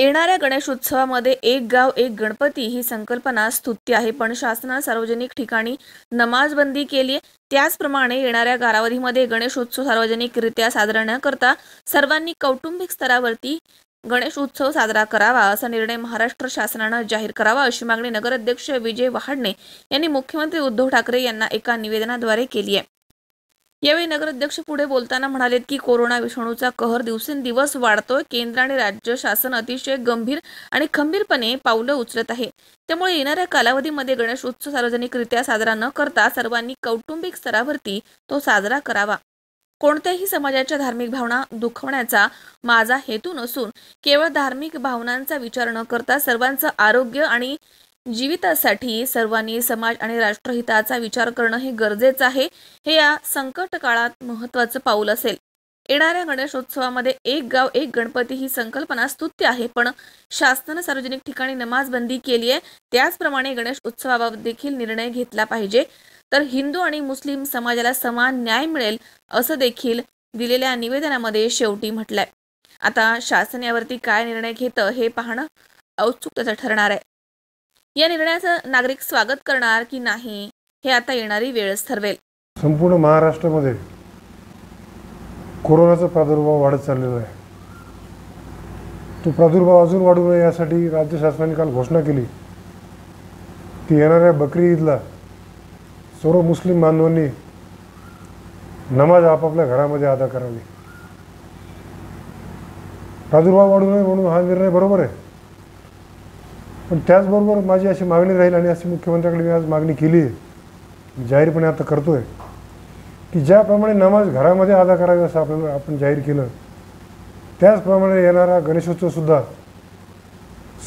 येणाऱ्या गणेशोत्सवामध्ये एक गाव एक गणपती ही संकल्पना स्तुत्य आहे. पण शासनानं सार्वजनिक ठिकाणी नमाजबंदी केली आहे त्याचप्रमाणे येणाऱ्या कालावधीमध्ये गणेशोत्सव सार्वजनिकरित्या साजरा न करता सर्वांनी कौटुंबिक स्तरावरती गणेश उत्सव साजरा करावा असा निर्णय महाराष्ट्र शासनानं जाहीर करावा अशी मागणी नगराध्यक्ष विजय वहाडणे यांनी मुख्यमंत्री उद्धव ठाकरे यांना एका निवेदनाद्वारे केली आहे यावेळी नगराध्यक्ष पुढे बोलताना म्हणालेत की कोरोना विषाणूचा कहर दिवसेंदिवस वाढतोय. केंद्र आणि राज्य शासन अतिशय गंभीर आणि खंबीरपणे पावलं उचलत आहे. त्यामुळे येणाऱ्या कालावधीमध्ये गणेशोत्सव सार्वजनिकरित्या साजरा न करता सर्वांनी कौटुंबिक स्तरावरती तो साजरा करावा. कोणत्याही समाजाच्या धार्मिक भावना दुखवण्याचा माझा हेतू नसून केवळ धार्मिक भावनांचा विचार न करता सर्वांचं आरोग्य आणि जीवितासाठी सर्वांनी समाज आणि राष्ट्रहिताचा विचार करणं हे गरजेचं आहे हे या संकट काळात महत्वाचं पाऊल असेल. येणाऱ्या गणेशोत्सवामध्ये एक गाव एक गणपती ही संकल्पना स्तुत्य आहे पण शासनानं सार्वजनिक ठिकाणी नमाजबंदी केली आहे त्याचप्रमाणे गणेश उत्सवाबाबत देखील निर्णय घेतला पाहिजे. तर हिंदू आणि मुस्लिम समाजाला समान न्याय मिळेल असं देखील दिलेल्या निवेदनामध्ये शेवटी म्हटलंय. आता शासन यावरती काय निर्णय घेतं हे पाहणं औत्सुकतेचं ठरणार आहे. या निर्णयाचं नागरिक स्वागत करणार की नाही हे आता येणारी वेळच ठरवेल. संपूर्ण महाराष्ट्रामध्ये कोरोनाचा प्रादुर्भाव वाढत चाललेला आहे. तो प्रादुर्भाव अजून वाढू नये यासाठी राज्य शासनाने काल घोषणा केली. की येणाऱ्या बकरी ईदला सर्व मुस्लिम बांधवांनी नमाज आपापल्या घरामध्ये अदा करावी. प्रादुर्भाव वाढू नये म्हणून हा निर्णय बरोबर आहे. पण त्याचबरोबर माझी अशी मागणी राहील आणि अशी मुख्यमंत्र्याकडे मी आज मागणी केली आहे जाहीरपणे आता करतो आहे की ज्याप्रमाणे नमाज घरामध्ये अदा करावी असं आपल्याला आपण जाहीर केलं त्याचप्रमाणे येणारा गणेशोत्सवसुद्धा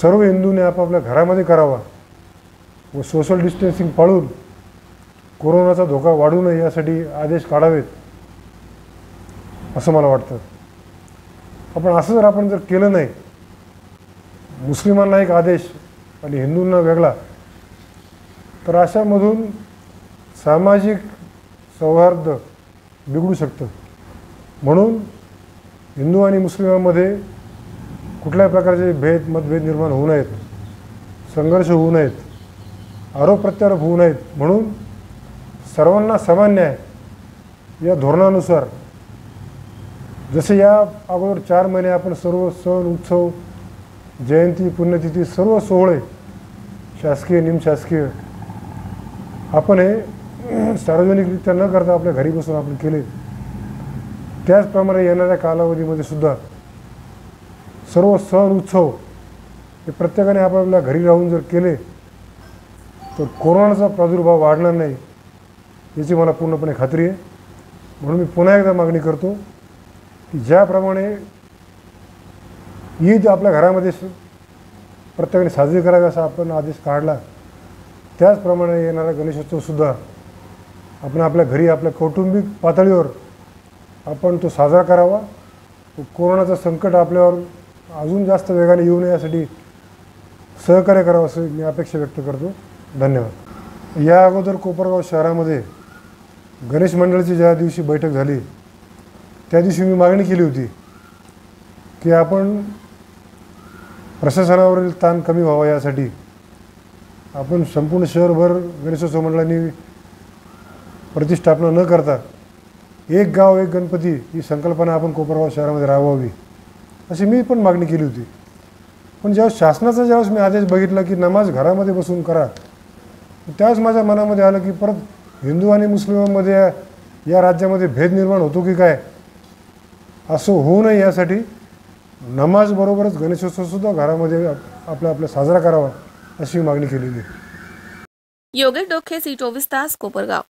सर्व हिंदूने आपापल्या घरामध्ये करावा व सोशल डिस्टन्सिंग पाळून कोरोनाचा धोका वाढू नये यासाठी आदेश काढावेत असं मला वाटतं. आपण असं जर आपण जर केलं नाही मुस्लिमांना एक आदेश आणि हिंदूंना वेगळा. तर अशामधून सामाजिक सौहार्द बिघडू शकतं. म्हणून हिंदू आणि मुस्लिमांमध्ये कुठल्याही प्रकारचे भेद मतभेद निर्माण होऊ नयेत. संघर्ष होऊ नयेत. आरोप प्रत्यारोप होऊ नयेत. म्हणून सर्वांना समान न्याय या धोरणानुसार जसे या अगोदर चार महिने आपण सर्व सण उत्सव जयंती पुण्यतिथी सर्व सोहळे शासकीय निमशासकीय आपण हे सार्वजनिकरित्या न करता आपल्या घरी बसून आपण केले. त्याचप्रमाणे येणाऱ्या कालावधीमध्ये सुद्धा सर्व सण उत्सव हे प्रत्येकाने आपापल्या घरी राहून जर केले तर कोरोनाचा प्रादुर्भाव वाढणार नाही याची मला पूर्णपणे खात्री आहे. म्हणून मी पुन्हा एकदा मागणी करतो की ज्याप्रमाणे ईद आपल्या घरामध्ये प्रत्येकाने साजरी करावी असा आपण आदेश काढला त्याचप्रमाणे येणारा गणेशोत्सवसुद्धा आपण आपल्या घरी आपल्या कौटुंबिक पातळीवर आपण तो साजरा करावा. कोरोनाचं संकट आपल्यावर अजून जास्त वेगाने येऊ नये यासाठी सहकार्य करावं असं मी अपेक्षा व्यक्त करतो. धन्यवाद. या अगोदर कोपरगाव शहरामध्ये गणेश मंडळाची ज्या दिवशी बैठक झाली त्या दिवशी मी मागणी केली होती की आपण प्रशासनावरील ताण कमी व्हावा यासाठी आपण संपूर्ण शहरभर गणेशोत्सव मंडळांनी प्रतिष्ठापना न करता एक गाव एक गणपती ही संकल्पना आपण कोपरगाव शहरामध्ये राबवावी अशी मी पण मागणी केली होती. पण ज्यावेळेस शासनाचा ज्यावेळेस मी आदेश बघितला की नमाज घरामध्ये बसून करा त्यावेळेस माझ्या मनामध्ये आलं की परत हिंदू आणि मुस्लिमांमध्ये या राज्यामध्ये भेद निर्माण होतो की काय? असं होऊ नये यासाठी नमाजबरोबरच गणेशोत्सवसुद्धा घरामध्ये आपला आपला साजरा करावा अशी मागणी केलेली आहे. योगेश डोखे सी चोवीस तास कोपरगाव.